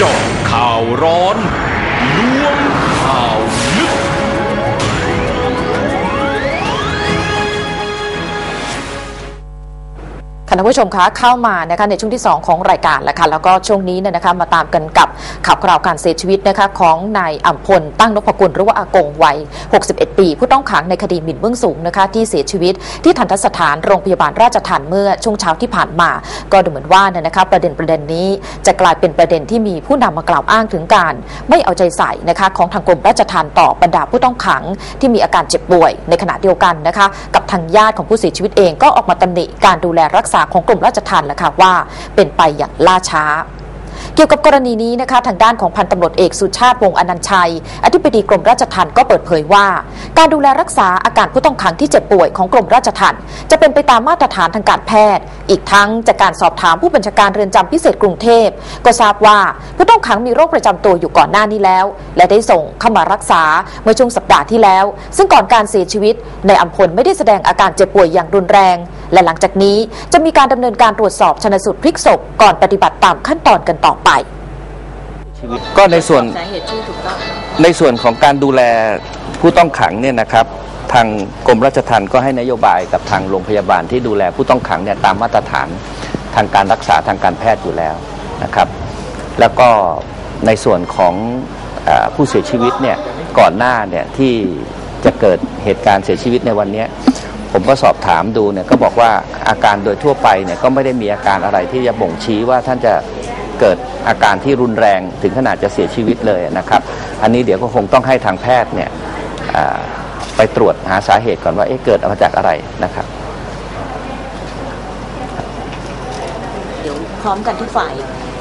จาะข่าวร้อนล้วง ค่ะท่านผู้ชมคะเข้ามานะคะในช่วงที่ 2 ของรายการแล้วค่ะแล้วก็ช่วงนี้เนี่ยนะคะมาตามกันกับข่าวคราวการเสียชีวิตนะคะของนายอัมพลตั้งนพกุลหรือว่าอากงวัย 61 ปี ผู้ต้องขังในคดีหมิ่นเบื้องสูงนะคะที่เสียชีวิตที่ทันทสถานโรงพยาบาลราชทัณฑ์เมื่อช่วงเช้าที่ผ่านมา ก็ดูเหมือนว่าเนี่ยนะคะประเด็นประเด็นนี้จะกลายเป็นประเด็นที่มีผู้นำมากล่าวอ้างถึงการ ไม่เอาใจใส่นะคะของทางกรมราชทัณฑ์ต่อบรรดาผู้ต้องขังที่มีอาการเจ็บป่วยในขณะเดียวกันนะคะกับทางญาติของผู้เสียชีวิตเองก็ออกมาตำหนิการดูแลรักษาของกรมราชทัณฑ์แหละค่ะว่าเป็นไปอย่างล่าช้า เกี่ยวกับกรณีนี้นะคะทางด้านของพันตำรวจเอกสุชาติวงอนันชัย อธิบดีกรมราชทัณฑ์ก็เปิดเผยว่า การดูแลรักษาอาการผู้ต้องขังที่เจ็บป่วยของกรมราชทัณฑ์จะเป็นไปตามมาตรฐานทางการแพทย์ อีกทั้งจากการสอบถามผู้บัญชาการเรือนจำพิเศษกรุงเทพ ก็ทราบว่าผู้ต้องขังมีโรคประจำตัวอยู่ก่อนหน้านี้แล้ว และได้ส่งเข้ามารักษาเมื่อช่วงสัปดาห์ที่แล้ว ซึ่งก่อนการเสียชีวิตในอัมพลไม่ได้แสดงอาการเจ็บป่วยอย่างรุนแรง และหลังจากนี้จะมีการดำเนินการตรวจสอบชนสูตรพลิกศพก่อนปฏิบัติตามขั้นตอนกันต่อไปชีวิตก็ในส่วนสาเหตุที่ถูกต้องในส่วนของการดูแลผู้ต้องขังเนี่ยนะครับ ทางกรมราชทัณฑ์ก็ให้นโยบายกับทางโรงพยาบาลที่ดูแลผู้ต้องขังเนี่ยตามมาตรฐานทางการรักษาทางการแพทย์อยู่แล้วนะครับ แล้วก็ในส่วนของเออผู้เสียชีวิตเนี่ยก่อนหน้าเนี่ยที่จะเกิดเหตุการณ์เสียชีวิตในวันเนี้ยผมก็สอบถามดูเนี่ยก็บอกว่าอาการโดยทั่วไปเนี่ยก็ไม่ได้มีอาการอะไรที่จะบ่งชี้ว่าท่านจะ เกิดอาการที่รุนแรงถึงขนาดจะเสียชีวิตเลยนะครับ อันนี้เดี๋ยวก็คงต้องให้ทางแพทย์เนี่ยอ่าไปตรวจหาสาเหตุก่อนว่าเอ๊ะเกิดมาจากอะไรนะครับ เดี๋ยวพร้อมกันทุกฝ่าย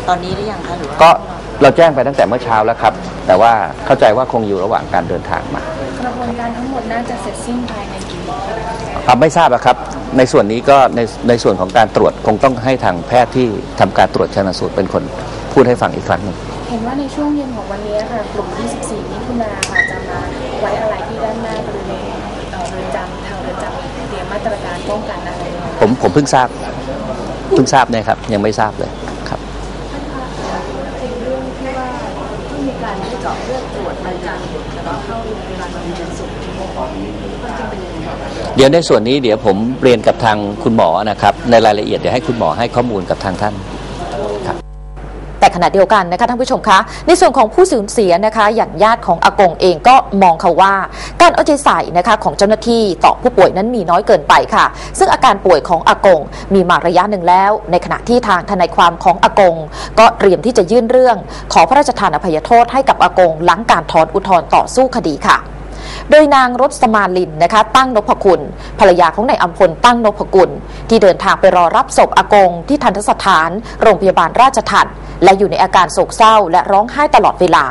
ตอนนี้หรือยังคะหรือว่าก็เราแจ้งไปตั้งแต่เมื่อเช้าแล้วครับ แต่ว่าเข้าใจว่าคงอยู่ระหว่างการเดินทางมากระบวนการทั้งหมดน่าจะเสร็จสิ้นภายในกี่ วันคะครับไม่ทราบอะครับ ในส่วนนี้ก็ในในส่วนของการตรวจคงต้องให้ทางแพทย์ที่ทำการตรวจชนสูตรเป็นคนพูดให้ฟังอีกครั้งหนึ่งเห็นว่าในช่วงเย็นของวันนี้ค่ะกลุ่ม 24 มิถุนาค่ะจะมาไว้อะไรที่ด้านหน้าบริเวณเอ่อเรือนจำทางเรือนจำเตรียมมาตรการป้องกันอะไรยังไงผมผมเพิ่งทราบเพิ่งทราบเนี่ยครับยังไม่ทราบเลยครับเรื่องที่ว่าที่มีการเจาะเลือดตรวจรายการแล้วก็เข้าโรงพยาบาลบำเหน็จสุขมันจะเป็นยังไงบ้าง เดี๋ยวในส่วนนี้เดี๋ยวผมเรียนกับทางคุณหมอนะครับ ในรายละเอียดเดี๋ยวให้คุณหมอให้ข้อมูลกับทางท่านแต่ขณะเดียวกันนะคะท่านผู้ชมคะในส่วนของผู้สูญเสียนะคะ อย่างญาติของอากงเองก็มองเขาว่า การเอาใจใส่นะคะของเจ้าหน้าที่ต่อผู้ป่วยนั้นมีน้อยเกินไปค่ะ ซึ่งอาการป่วยของอากงมีมาระยะหนึ่งแล้ว ในขณะที่ทางทนายความของอากง ก็เตรียมที่จะยื่นเรื่อง ขอพระราชทานอภัยโทษให้กับอากงหลังการถอนอุทธรณ์ต่อสู้คดีค่ะ โดยนางรสมาลินนะคะ ตั้งนพคุณ ภรรยาของนายอัมพลตั้งนพกุลที่เดินทางไปรอรับศพอากง ที่ทันทสถาน โรงพยาบาลราชทัณฑ์และอยู่ในอาการโศกเศร้า และร้องไห้ตลอดเวลา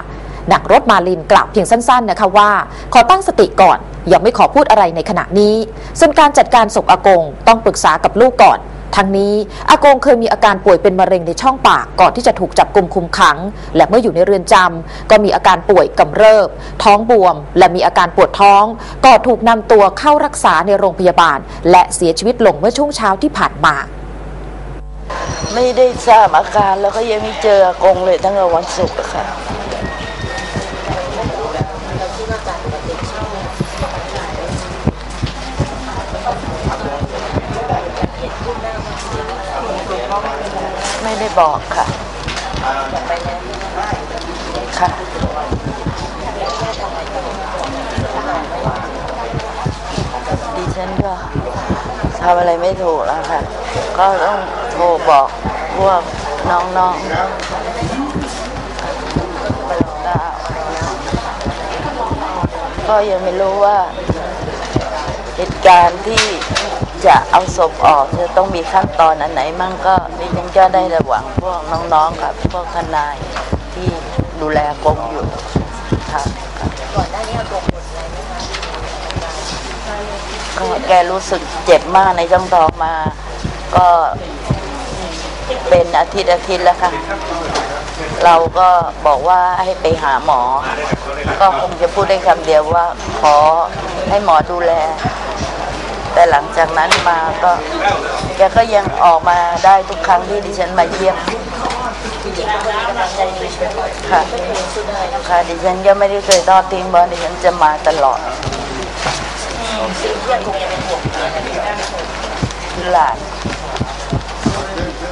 นางรถมาลินกล่าวเพียงสั้นๆนะคะว่า ขอตั้งสติก่อน ยังไม่ขอพูดอะไรในขณะนี้ ส่วนการจัดการศพอากง ต้องปรึกษากับลูกก่อน ทั้งนี้อากงเคยมีอาการป่วยเป็นมะเร็งในช่องปากก่อนที่จะถูกจับกลุมคุมขัง และเมื่ออยู่ในเรือนจำก็มีอาการป่วยกำเริบ ท้องบวม และมีอาการปวดท้องก็ถูกนำตัวเข้ารักษาในโรงพยาบาล และเสียชีวิตลงเมื่อช่วงเช้าที่ผ่านมา ไม่ได้ทราบอาการแล้วก็ยังไม่เจออากงเลยตั้งแต่วันศุกร์อะค่ะ ไม่ได้บอกค่ะค่ะดิฉันก็ทำอะไรไม่ถูกแล้วค่ะ ก็ต้องโทรบอกพวกน้องๆก็ยังไม่รู้ว่าเหตุการณ์ที่ จะเอาศพออกจะต้องมีขั้นตอนอันไหนมั่งก็ดิฉันก็ได้ระหวังพวกน้องๆกับพวกทนายที่ดูแลกรมอยู่ค่ะก็แกรู้สึกเจ็บมากในช่องทองมา ก็เป็นอาทิตย์อาทิตย์แล้วค่ะ เราก็บอกว่าให้ไปหาหมอ ก็คงจะพูดได้คำเดียวว่า ขอให้หมอดูแล แต่หลังจากนั้นมาก็แกก็ยังออกมาได้ทุกครั้งที่ดิฉันมาเยี่ยมค่ะค่ะดิฉันก็ไม่ได้เคยทอดทิ้งเพราะดิฉันจะมาตลอดคือหลาน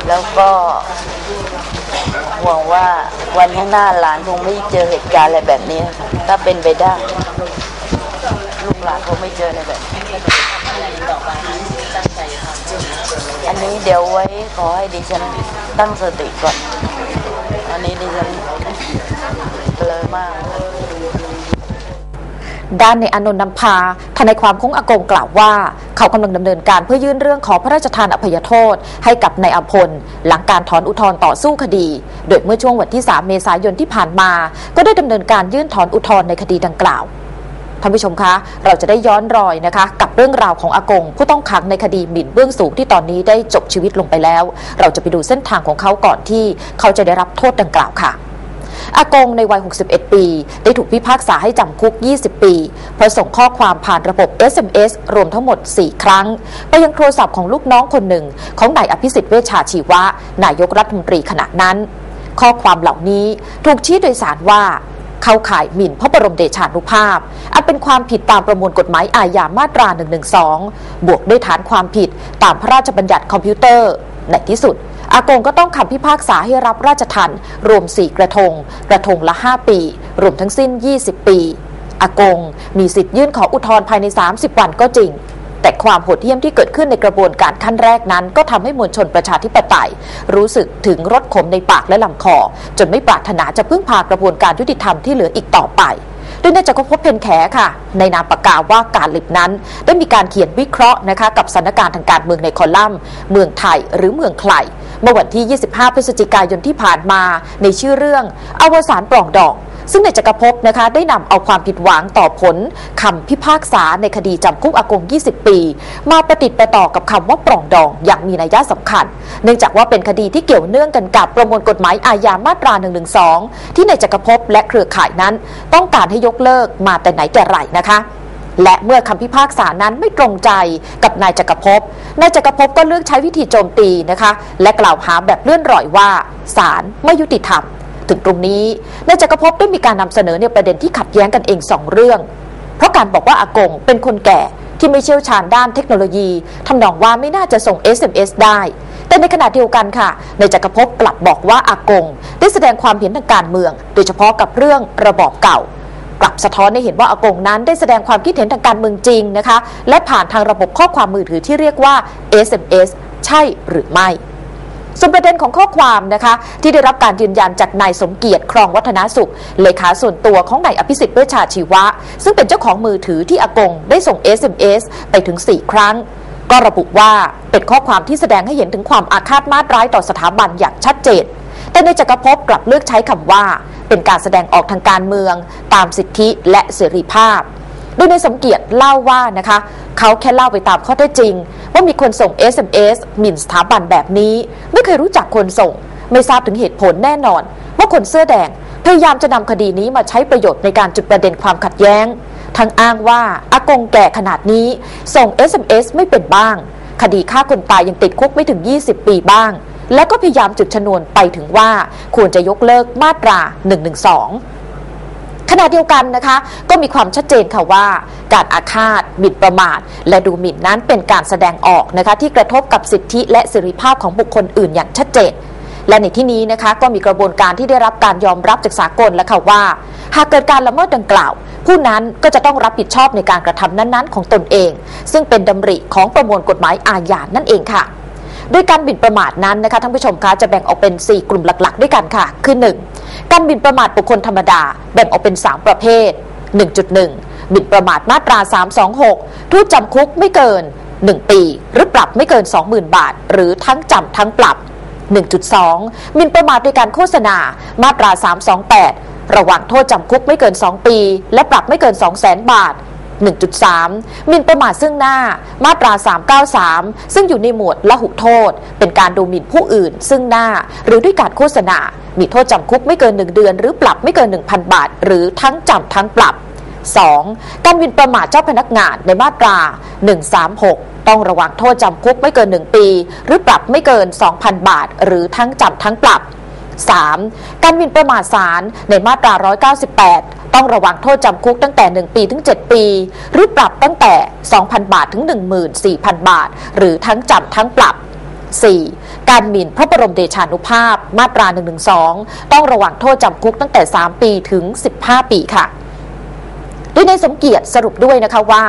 แล้วก็ห่วงว่าวันข้างหน้าหลานคงไม่เจอเหตุการณ์อะไรแบบนี้ ถ้าเป็นไปได้ ลูกหลานคงไม่เจอในแบบนี้ อันนี้เดี๋ยวไว้ขอให้ดิฉันตั้งสติก่อน อันนี้ดิฉันเลอมากด้านในอานนท์นำพาทนายความของอากงกล่าวว่า เขากำลังดำเนินการเพื่อยื่นเรื่องขอพระราชทานอภัยโทษ ให้กับนายอภพลหลังการถอนอุทธรณ์ต่อสู้คดี โดยเมื่อช่วงวันที่ 3 เมษายนที่ผ่านมา ก็ได้ดำเนินการยื่นถอนอุทธรณ์ในคดีดังกล่าว ท่านผู้ชมคะ เราจะได้ย้อนรอยนะคะ กับเรื่องราวของอากง ผู้ต้องขังในคดีหมิ่นเบื้องสูงที่ตอนนี้ได้จบชีวิตลงไปแล้ว เราจะไปดูเส้นทางของเขาก่อนที่เขาจะได้รับโทษดังกล่าวค่ะอากงในวัย 61 ปี ได้ถูกพิพากษาให้จำคุก 20 ปี เพราะส่งข้อความผ่านระบบ SMS รวมทั้งหมด 4 ครั้ง ไปยังโทรศัพท์ของลูกน้องคนหนึ่ง ของนายอภิสิทธิ์เวชชาชีวะ นายกรัฐมนตรีขณะนั้น ข้อความเหล่านี้ถูกชี้โดยสารว่า เข้าข่ายหมิ่นพระบรมเดชานุภาพอันเป็นความผิดตามประมวลกฎหมายอาญามาตรา 112 บวกด้วยฐานความผิดตามพระราชบัญญัติคอมพิวเตอร์ในที่สุด อากงก็ต้องคำพิพากษาให้รับราชทันรวม 4 กระทง กระทงละ 5 ปี รวมทั้งสิ้น 20 ปี อากงมีสิทธิ์ยื่นขออุทธรณ์ภายใน 30 วันก็จริง แต่ความโหดเหี้ยมที่เกิดขึ้นในกระบวนการขั้นแรกนั้น ก็ทำให้มวลชนประชาธิปไตย รู้สึกถึงรสขมในปากและลำคอ จนไม่ปรารถนาจะพึ่งพากระบวนการยุติธรรมที่เหลืออีกต่อไปโดยนายจักรภพเพนแขค่ะ ในนามปากกาว่าการลิบนั้น ได้มีการเขียนวิเคราะห์นะคะกับสถานการณ์ทางการเมืองในคอลัมน์ เมืองไทยหรือเมืองใคร เมื่อวันที่ 25 พฤศจิกายนที่ผ่านมาในชื่อเรื่องอวสานปล่องดอก ซึ่งในายจักรภพนะคะได้นำเอาความผิดหวังต่อผลคำพิพากษาในคดีจำคุกอากง 20 ปี มาประติดประต่อกับคำว่าปล่องดองอย่างมีนัยสำคัญ เนื่องจากว่าเป็นคดีที่เกี่ยวเนื่องกันกับประมวลกฎหมายอาญามาตรา 112 ที่ในายจักรภพและเครือข่ายนั้น ต้องการให้ยกเลิกมาแต่ไหนแต่ไรนะคะ และเมื่อคำพิพากษานั้นไม่ตรงใจกับนายจักรภพนายจักรภพก็เลือกใช้วิธีโจมตีนะคะ และกล่าวหาแบบเลื่อนลอยว่าศาลไม่ยุติธรรม ถึงตรงนี้นายจักรภพได้มีการนำเสนอในประเด็นที่ขัดแย้งกันเองสองเรื่อง เพราะการบอกว่าอากงเป็นคนแก่ที่ไม่เชี่ยวชาญด้านเทคโนโลยีทำนองว่าไม่น่าจะส่ง SMS ได้ แต่ในขณะเดียวกันค่ะนายจักรภพกลับบอกว่าอากง ได้แสดงความเห็นทางการเมือง โดยเฉพาะกับเรื่องระบอบเก่า กลับสะท้อนให้เห็นว่าอากงนั้นได้แสดงความคิดเห็นทางการเมืองจริงนะคะ และผ่านทางระบบข้อความมือถือที่เรียกว่า SMS ใช่หรือไม่ส่วนประเด็นของข้อความนะคะ ที่ได้รับการยืนยันจากนายสมเกียรติครองวัฒนสุข เลขาส่วนตัวของนายอภิสิทธิ์เวชชาชีวะ ซึ่งเป็นเจ้าของมือถือที่อากงได้ส่ง SMS ไปถึง 4 ครั้ง ก็ระบุว่าเป็นข้อความที่แสดงให้เห็นถึงความอาฆาตมาตร้ายต่อสถาบันอย่างชัดเจน แต่ในจักรภพกลับเลือกใช้คำว่า เป็นการแสดงออกทางการเมือง ตามสิทธิและเสรีภาพโดยในสมเกียรติเล่าว่านะคะเขาแค่เล่าไปตามข้อเท็จจริง ว่ามีคนส่ง SMS หมิ่นสถาบันแบบนี้ ไม่เคยรู้จักคนส่ง ไม่ทราบถึงเหตุผลแน่นอน ว่าคนเสื้อแดงพยายามจะนำคดีนี้มาใช้ประโยชน์ในการจุดประเด็นความขัดแย้ง ทั้งอ้างว่าอากงแก่ขนาดนี้ส่ง SMS ไม่เป็นบ้าง คดีฆ่าคนตายยังติดคุกไม่ถึง 20 ปีบ้าง และก็พยายามจุดชนวนไปถึงว่าควรจะยกเลิกมาตรา 112ขณะเดียวกันนะคะก็มีความชัดเจนค่ะว่าการอาฆาตหมิ่นประมาท และดูหมิ่นนั้นเป็นการแสดงออกนะคะที่กระทบกับสิทธิและเสรีภาพของบุคคลอื่นอย่างชัดเจน และในที่นี้นะคะก็มีกระบวนการที่ได้รับการยอมรับจากสากลแล้วค่ะว่า หากเกิดการละเมิดดังกล่าว ผู้นั้นก็จะต้องรับผิดชอบในการกระทำนั้นๆ ของตนเอง ซึ่งเป็นดำริของประมวลกฎหมายอาญานั่นเองค่ะ โดยการบินประมาทนั้นนะคะท่านผู้ชมคะจะแบ่งออกเป็น 4 กลุ่มหลักๆ ด้วยกันค่ะ คือ 1. การบินประมาทบุคคลธรรมดา แบ่งออกเป็น 3 ประเภท 1.1 บินประมาทมาตรา 326 โทษจำคุกไม่เกิน 1 ปี หรือปรับไม่เกิน 20,000 บาท หรือทั้งจำทั้งปรับ 1.2 มินประมาทโดยการโฆษณา มาตรา 328 ระหว่างโทษจำคุกไม่เกิน 2 ปี และปรับไม่เกิน 200,000 บาท 1.3หมิ่นประมาทซึ่งหน้า มาตรา 393 ซึ่งอยู่ในหมวดละหุโทษ เป็นการดูหมิ่นผู้อื่น ซึ่งหน้า หรือด้วยการโฆษณา มีโทษจำคุกไม่เกิน 1 เดือน หรือปรับไม่เกิน 1,000 บาท หรือทั้งจำทั้งปรับ 2. การหมิ่นประมาทเจ้าพนักงานในมาตรา 136 ต้องระวังโทษจำคุกไม่เกิน 1 ปี หรือปรับไม่เกิน 2,000 บาท หรือทั้งจำทั้งปรับ 3. การหมิ่นประมาทศาลในมาตรา 198 ต้องระวังโทษจำคุกตั้งแต่ 1 ปีถึง 7 ปี หรือปรับตั้งแต่ 2,000 บาทถึง 14,000 บาท หรือทั้งจำทั้งปรับ 4. การหมิ่นพระบรมเดชานุภาพ มาตรา 112 ต้องระวังโทษจำคุกตั้งแต่ 3 ปีถึง 15 ปีค่ะโดยในสมเกียรติสรุปด้วยนะคะว่า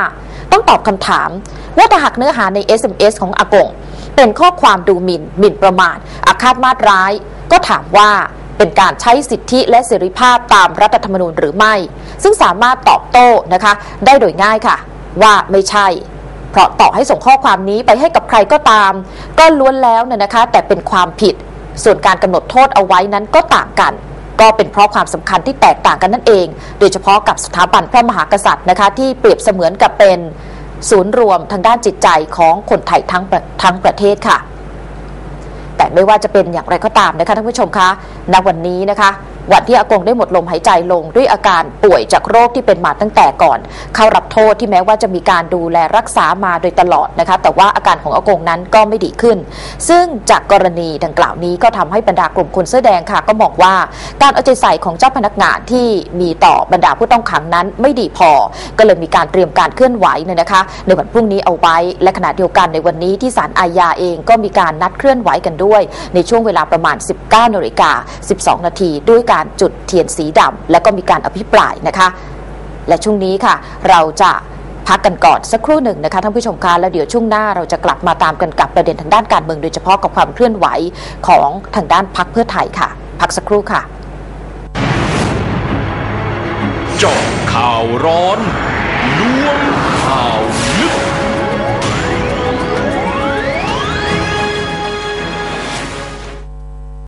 ต้องตอบคำถามว่าถ้าหากเนื้อหาใน SMS ของอากงเป็นข้อความดูหมิ่นหมิ่นประมาทอาฆาตมาตร้าย ก็ถามว่า เป็นการใช้สิทธิและเสรีภาพตามรัฐธรรมนูญหรือไม่ ซึ่งสามารถตอบโต้นะคะ ได้โดยง่ายค่ะ ว่าไม่ใช่ เพราะต่อให้ส่งข้อความนี้ไปให้กับใครก็ตาม ก็ล้วนแล้วเนี่ยนะคะ แต่เป็นความผิด ส่วนการกำหนดโทษเอาไว้นั้นก็ต่างกัน ก็เป็นเพราะความสำคัญที่แตกต่างกันนั่นเอง โดยเฉพาะกับสถาบันพระมหากษัตริย์นะคะที่เปรียบเสมือนกับเป็นศูนย์รวมทางด้านจิตใจของคนไทยทั้งทั้งประเทศค่ะ ไม่ว่าจะเป็นอย่างไรก็ตามนะคะท่านผู้ชมคะณวันนี้นะคะ วันที่อากงได้หมดลมหายใจลงด้วยอาการป่วยจากโรคที่เป็นมาตั้งแต่ก่อน เข้ารับโทษที่แม้ว่าจะมีการดูแลรักษามาโดยตลอดนะคะแต่ว่าอาการของอากงนั้นก็ไม่ดีขึ้น ซึ่งจากกรณีดังกล่าวนี้ก็ทำให้บรรดากลุ่มคนเสื้อแดงค่ะ ก็มองว่าการเอาใจใส่ของเจ้าพนักงานที่มีต่อบรรดาผู้ต้องขังนั้นไม่ดีพอ ก็เลยมีการเตรียมการเคลื่อนไหวเนี่ยนะคะ ในวันพรุ่งนี้เอาไว้ และขณะเดียวกันในวันนี้ที่ศาลอาญาเองก็มีการนัดเคลื่อนไหวกันด้วย ในช่วงเวลาประมาณ 19นาฬิกา12 นาทีด้วยการจุดเทียนสีดำและก็มีการอภิปรายนะคะ และช่วงนี้ค่ะ เราจะพักกันก่อนสักครู่หนึ่งนะคะท่านผู้ชมคะแล้วเดี๋ยวช่วงหน้าเราจะกลับมาตามกันกับประเด็นทางด้านการเมืองโดยเฉพาะกับความเคลื่อนไหวของทางด้านพักเพื่อไทยค่ะ พักสักครู่ค่ะจบข่าวร้อน